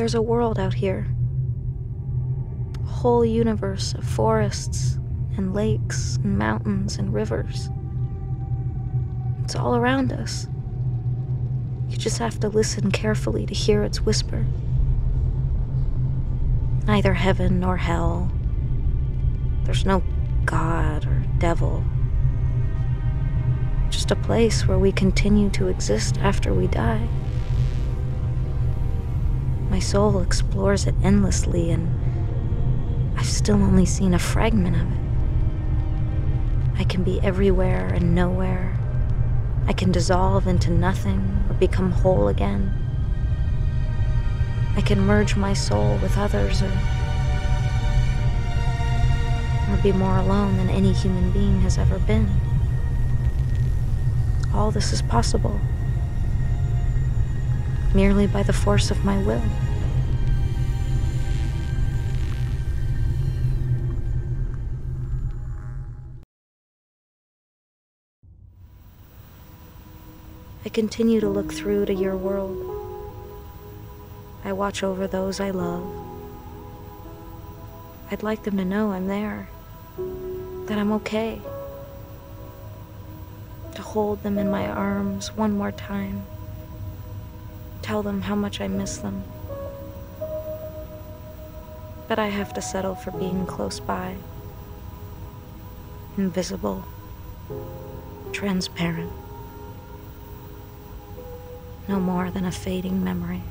There's a world out here. A whole universe of forests and lakes and mountains and rivers. It's all around us. You just have to listen carefully to hear its whisper. Neither heaven nor hell. There's no God or devil. Just a place where we continue to exist after we die. My soul explores it endlessly, and I've still only seen a fragment of it. I can be everywhere and nowhere. I can dissolve into nothing or become whole again. I can merge my soul with others or, or be more alone than any human being has ever been. All this is possible merely by the force of my will. I continue to look through to your world. I watch over those I love. I'd like them to know I'm there, that I'm okay. To hold them in my arms one more time tell them how much I miss them. But I have to settle for being close by, invisible, transparent. No more than a fading memory.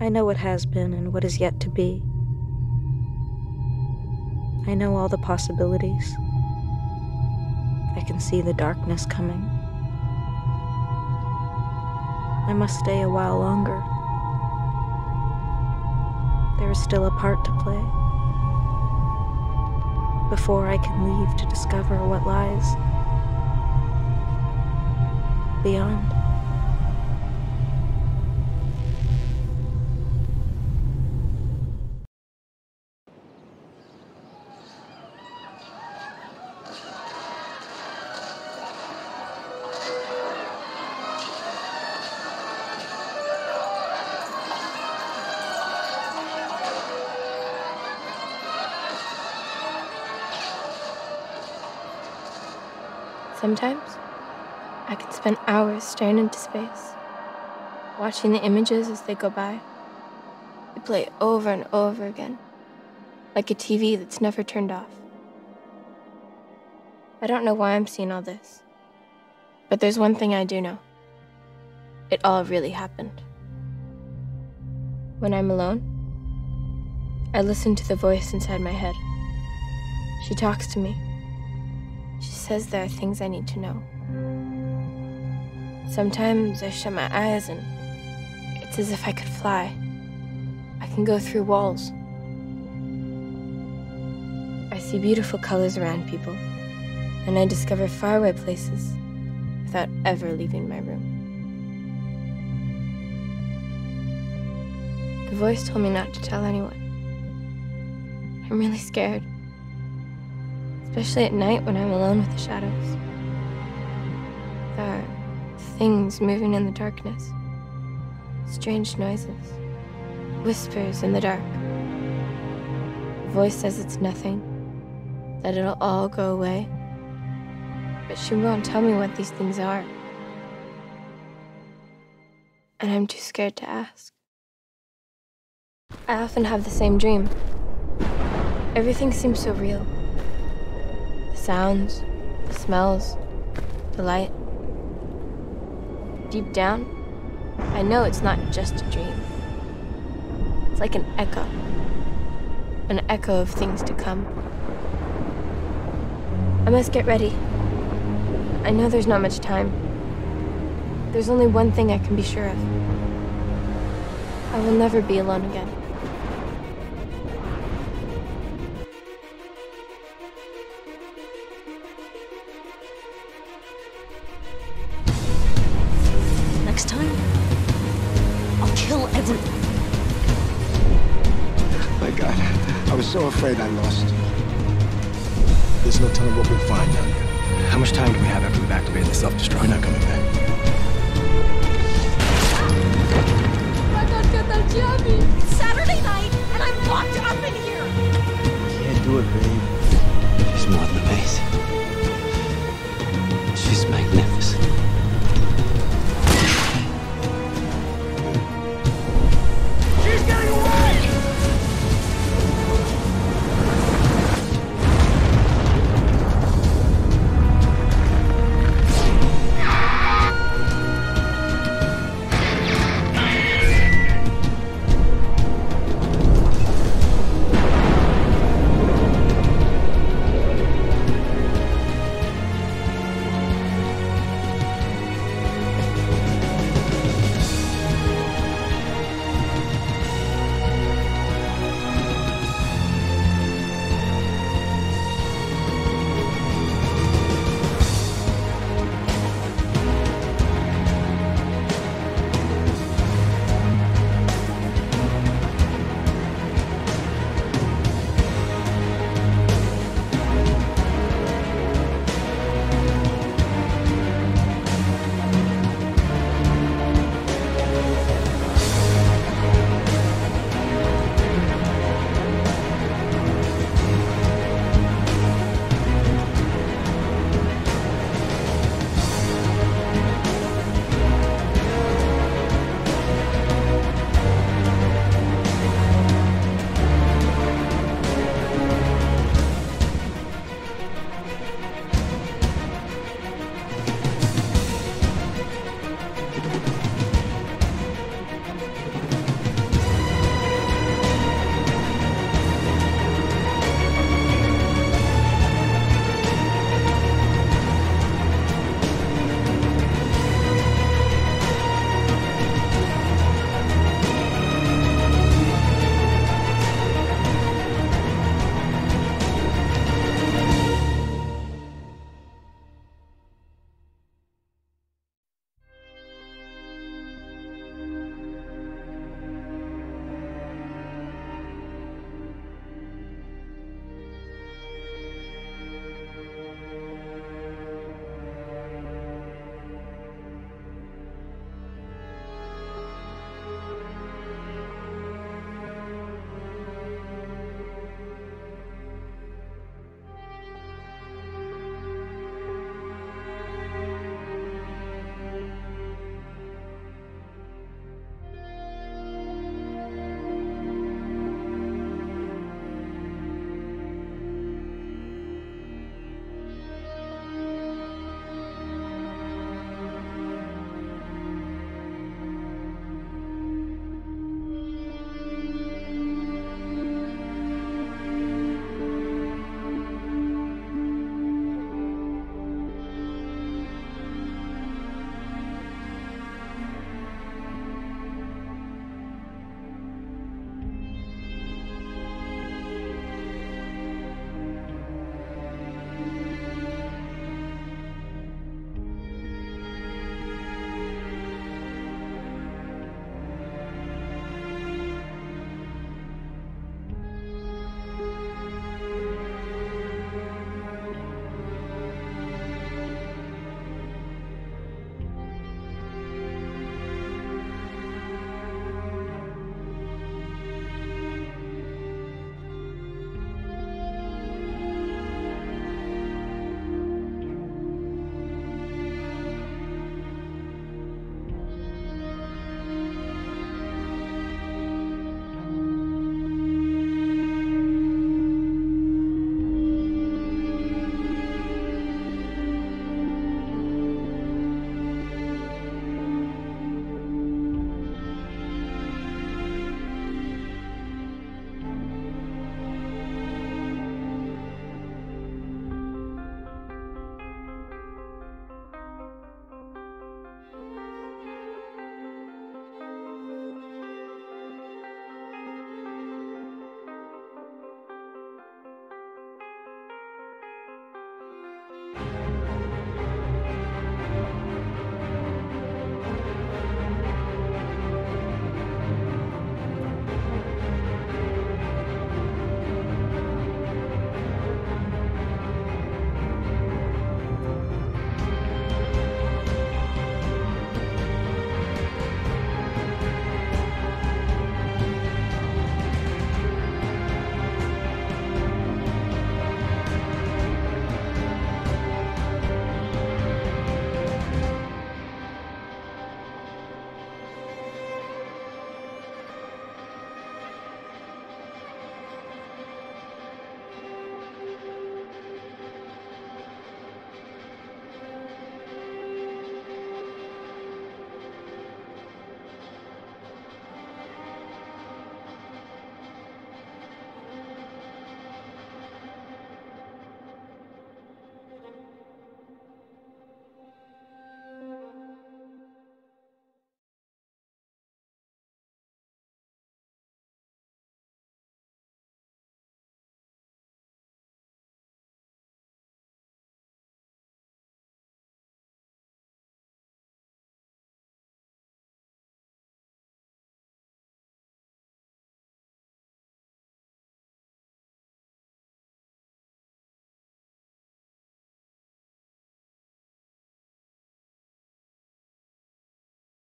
I know what has been and what is yet to be. I know all the possibilities. I can see the darkness coming. I must stay a while longer. There is still a part to play. Before I can leave to discover what lies beyond. Sometimes I can spend hours staring into space, watching the images as they go by. They play over and over again, like a TV that's never turned off. I don't know why I'm seeing all this, but there's one thing I do know it all really happened. When I'm alone, I listen to the voice inside my head. She talks to me says there are things I need to know. Sometimes I shut my eyes and it's as if I could fly. I can go through walls. I see beautiful colors around people, and I discover faraway places without ever leaving my room. The voice told me not to tell anyone. I'm really scared especially at night when I'm alone with the shadows. There are things moving in the darkness, strange noises, whispers in the dark. The voice says it's nothing, that it'll all go away, but she won't tell me what these things are. And I'm too scared to ask. I often have the same dream. Everything seems so real sounds, the smells, the light. Deep down, I know it's not just a dream. It's like an echo, an echo of things to come. I must get ready. I know there's not much time. There's only one thing I can be sure of. I will never be alone again. so afraid I lost you. There's no telling what we'll find down here. How much time do we have after we've activated the self-destruct? We're not coming back. It's Saturday night, and I'm locked up in here! You can't do it, babe.